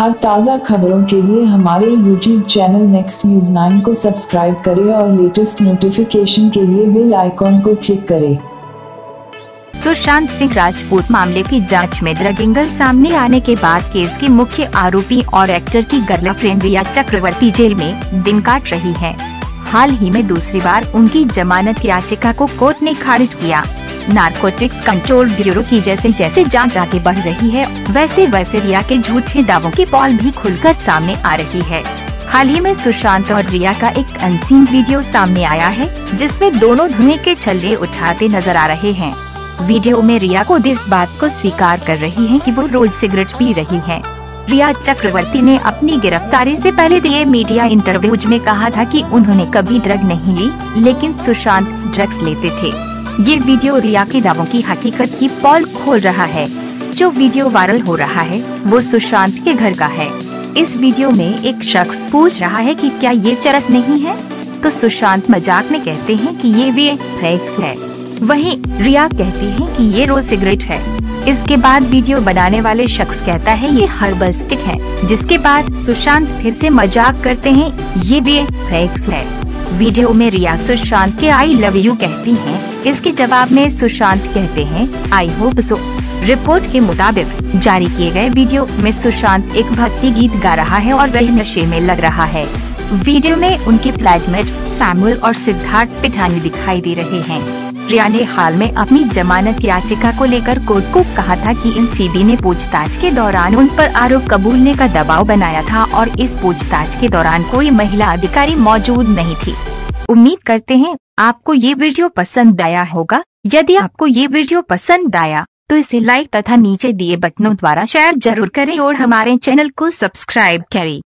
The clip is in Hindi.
हर ताज़ा खबरों के लिए हमारे यूट्यूब चैनल नेक्स्ट न्यूज़ 9 को सब्सक्राइब करें और लेटेस्ट नोटिफिकेशन के लिए बेल आइकॉन को क्लिक करें। सुशांत सिंह राजपूत मामले की जाँच में ड्रगिंगल सामने आने के बाद केस के मुख्य आरोपी और एक्टर की गर्लफ्रेंड रिया चक्रवर्ती जेल में दिन काट रही है। हाल ही में दूसरी बार उनकी जमानत याचिका को कोर्ट ने खारिज किया। नारकोटिक्स कंट्रोल ब्यूरो की जैसे जैसे जाँच आगे बढ़ रही है, वैसे वैसे रिया के झूठे दावों की पॉल भी खुलकर सामने आ रही है। हाल ही में सुशांत और रिया का एक अनसीन वीडियो सामने आया है, जिसमें दोनों धुएँ के छल्ले उठाते नज़र आ रहे हैं। वीडियो में रिया को इस बात को स्वीकार कर रही है कि वो रोज सिगरेट पी रही है। रिया चक्रवर्ती ने अपनी गिरफ्तारी से पहले दिए मीडिया इंटरव्यूज़ में कहा था कि उन्होंने कभी ड्रग नहीं ली, लेकिन सुशांत ड्रग्स लेते थे। ये वीडियो रिया के दावों की हकीकत की पॉल खोल रहा है। जो वीडियो वायरल हो रहा है, वो सुशांत के घर का है। इस वीडियो में एक शख्स पूछ रहा है कि क्या ये चरस नहीं है? तो सुशांत मज़ाक में कहते हैं कि ये भी फ्लेक्स है। वहीं रिया कहती है कि ये रोज सिगरेट है। इसके बाद वीडियो बनाने वाले शख्स कहता है ये हर्बल स्टिक है। जिसके बाद सुशांत फिर से मज़ाक करते हैं, ये भी फ्लेक्स है। वीडियो में रिया सुशांत के आई लव यू कहती हैं। इसके जवाब में सुशांत कहते हैं आई होप सो रिपोर्ट के मुताबिक, जारी किए गए वीडियो में सुशांत एक भक्ति गीत गा रहा है और वह नशे में लग रहा है। वीडियो में उनके फ्लैटमेट सैमुअल और सिद्धार्थ पिठानी दिखाई दे रहे हैं। रिया ने हाल में अपनी जमानत याचिका को लेकर कोर्ट को कहा था कि एनसीबी ने पूछताछ के दौरान उन पर आरोप कबूलने का दबाव बनाया था और इस पूछताछ के दौरान कोई महिला अधिकारी मौजूद नहीं थी। उम्मीद करते हैं, आपको ये वीडियो पसंद आया होगा। यदि आपको ये वीडियो पसंद आया तो इसे लाइक तथा नीचे दिए बटनों द्वारा शेयर ज़रूर करें और हमारे चैनल को सब्सक्राइब करें।